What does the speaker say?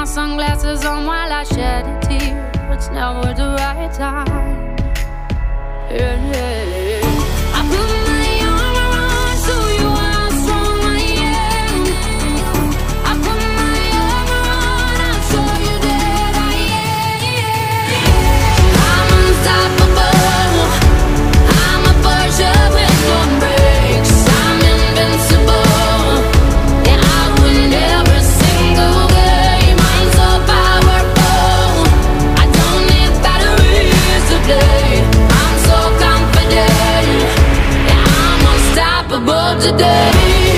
my sunglasses on while I shed a tear. It's never the right time. today.